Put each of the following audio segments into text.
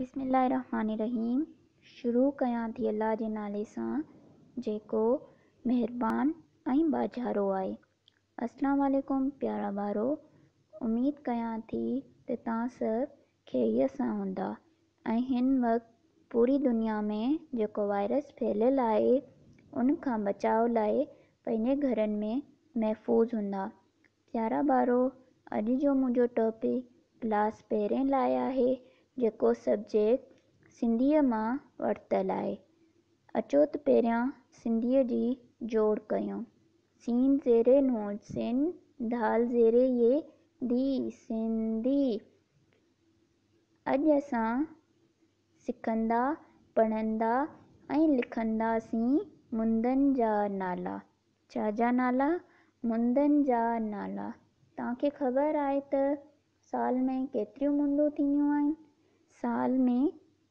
बसम अल रहीम शुरू कया थी अलाह जे नाले सां जेको महिरबानी ऐं बाझारो आहे असलुम प्यारा ॿारो उमेदु कयां थी त तव्हां सभु खेड़ीअ सां हूंदा ऐं हिन वक़्ति पूरी दुनिया में जेको वायरस फैलियलु आहे उनखां बचाव लाइ पंहिंजे घरनि में महफ़ूज़ हूंदा प्यारा ॿारो अॼु जो मुंहिंजो टॉपिक क्लास पहिरें लाइ आहे जेको सब्जेक्ट सिंधीअ मां वरितल आहे अचो त पहिरियां सिंधीअ जी जोड़ कयूं अॼु असां सिखंदा पढ़ंदा ऐं लिखंदासीं मुंदन जा नाला छाजा नाला मुंदन जा नाला तव्हांखे ख़बर आहे त साल में केतिरियूं मुंदूं थींदियूं आहिनि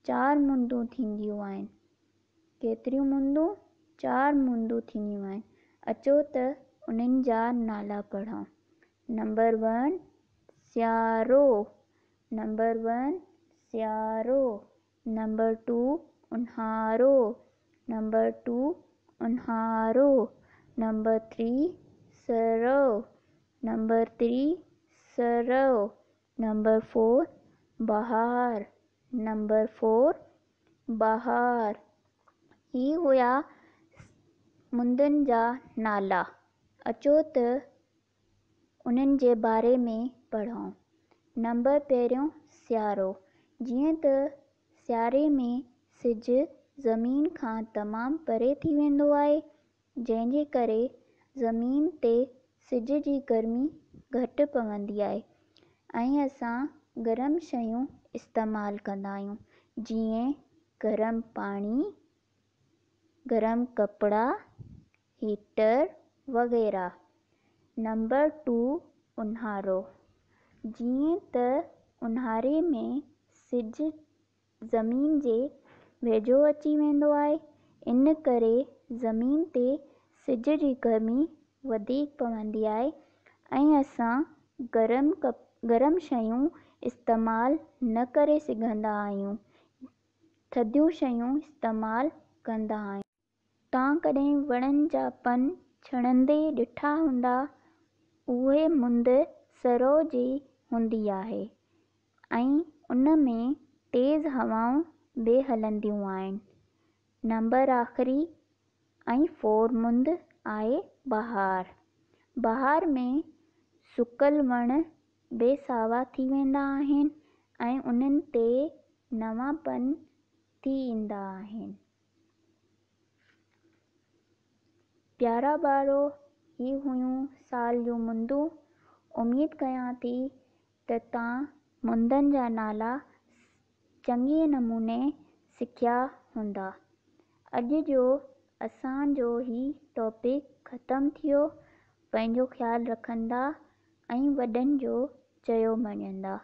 चारि मुंदूं थींदियूं आहिनि केतिरियूं मुंदूं चारि मुंदूं थींदियूं आहिनि अचो त उन्हनि जा नाला पढ़ा नंबर वन सियारो नंबर वन सियारो नंबर टू ऊन्हारो नंबर टू ऊन्हारो नंबर थ्री सरौ नंबर थ्री सरौ नंबर फोर बहार नंबर फोर बहार हीअ हुआ मुंदनि जा नाला अचो त उन्हनि जे बारे में पढ़ूं नंबर पहिरियों सिआरो जीअं त सिआरे में सिॼु ज़मीन खां तमामु परे थी वेंदो आहे जंहिंजे करे ज़मीन ते सिजु जी गर्मी घटि पवंदी आहे ऐं असां गरम शयूं इस्तेमालु कंदा आहियूं जीअं गरम पाणी गरम कपिड़ा हीटर वग़ैरह नंबर टू उन्हारो जीअं त उन्हारे में सिज ज़मीन जे वेझो अची वेंदो आहे इन करे ज़मीन ते सिज जी कमी वधीक पवंदी आहे ऐं असां गरम कप गरम शयूं इस्तेमालु न करे सघंदा आहियूं थधियूं शयूं इस्तेमालु कंदा आहियूं तव्हां कॾहिं वणनि जा पन छणंदे ॾिठा हूंदा उहे मुंद सरो जी हूंदी आहे ऐं उन में तेज़ हवाऊं बि हलंदियूं आहिनि नंबर आख़िरी ऐं फोर मुंद आहे बहार बहार में सुकल वण सावा थी वेंदा आहिनि ऐं उन्हनि ते नवापन थी ईंदा आहिनि प्यारा ॿारो ही हुयूं साल जूं मुंदूं उमेदु कयां थी त तव्हां मुंदनि जा नाला चङीअ नमूने सिखिया हूंदा अॼु जो असांजो ई टॉपिक ख़तमु थियो पंहिंजो ख़्यालु रखंदा ऐं वॾनि जो चयो मञंदा